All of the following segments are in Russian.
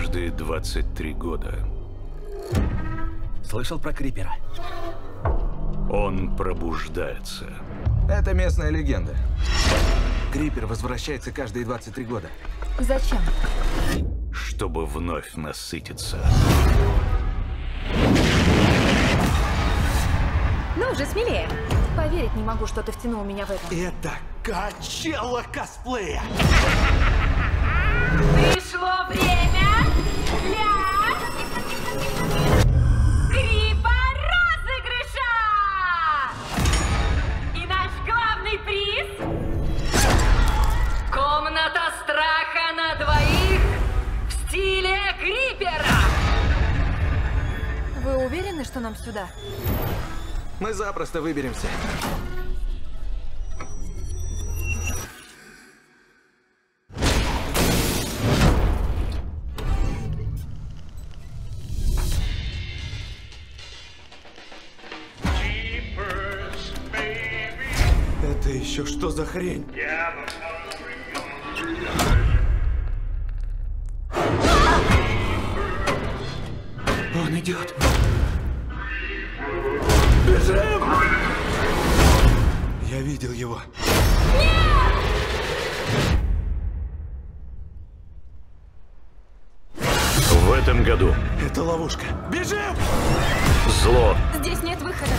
каждые 23 года. Слышал про Крипера? Он пробуждается. Это местная легенда. Крипер возвращается каждые 23 года. Зачем? чтобы вновь насытиться. Ну уже смелее. Поверить не могу, что ты втянул меня в это. Это качела косплея! Вы уверены, что нам сюда? Мы запросто выберемся. Это еще что за хрень? Он идет. Бежим! Я видел его. В этом году Это ловушка. Бежим! зло Здесь нет выхода.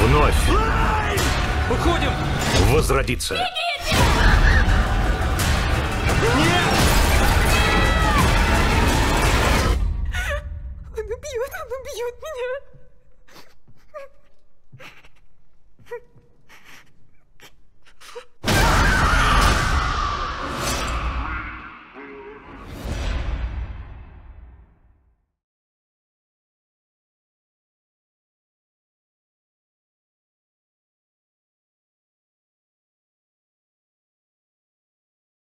вновь Уходим! возродится. Он You knew.